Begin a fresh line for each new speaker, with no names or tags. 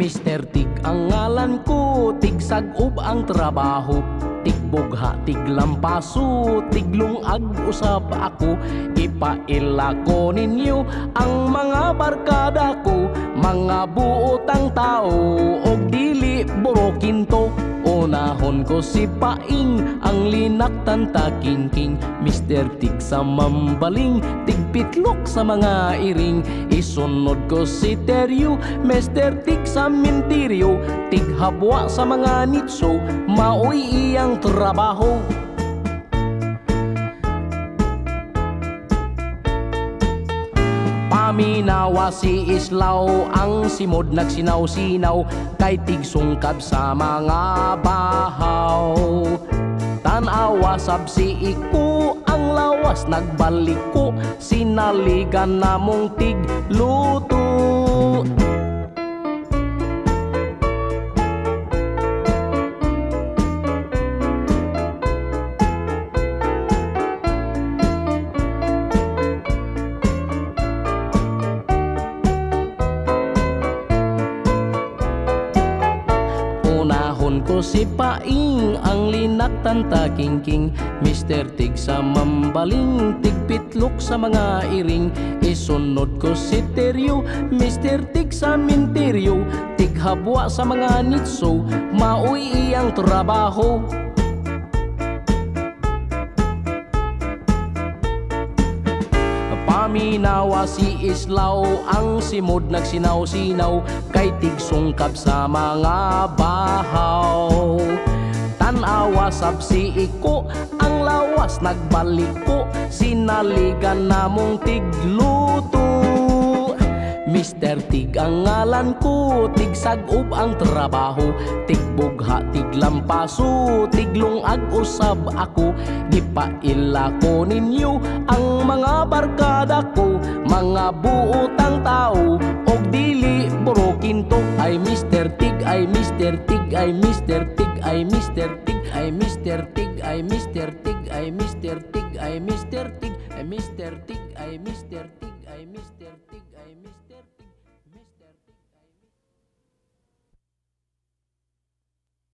Mr. Tig ang ngalan ko Tigsag-ub ang trabaho. Tigbugha, tiglampaso Tiglungag usab ako. Ipaila ko ninyo Ang mga barkada ko. Mga buotang tao Og dili burokinto Unahon ko si Paing Ang linaktan takingking Mr. Tig sa mambaling Tigpitlok sa mga iring Isunod ko si Teryo Mr. Tig sa mintiryo Tighabwa sa mga nitso Maoy iyang trabaho Paminawa si Islaw ang simod nagsinaw-sinaw kay tigsungkab sa mga bahaw. Tanawa sab si Iku ang lawas nagbalik ko sinaligan namong tigluto. Ko si Paing ang linaktan takingking Mr. Tig sa mambaling tigpitlok sa mga iring Isunod ko si Teryo Mr. Tig sa minteryo Tighabwa sa mga nitso Maoy iyang trabaho Paminawa si Islaw ang simod nagsinaw-sinaw kay tigsungkab sa mga bahaw. Tanawa sab si Iko ang lawas nagbaliko sinaligan namong tigluto. Mr. Tig ang ngalan ko Tigsag-ub ang trabaho Tigbugha, tiglampaso Tiglungag usab ako Gipaila ko ninyo Ang barkada ko Mga buotang tao Og dili burokinto Ay Mr. Tig, ay Mr. Tig Ay Mr. Tig, ay Mr. Tig Ay Mr. Tig, ay Mr. Tig Ay Mr. Tig, ay Mr. Tig Ay Mr. Tig, ay Mr. Tig Ay Mr. Tig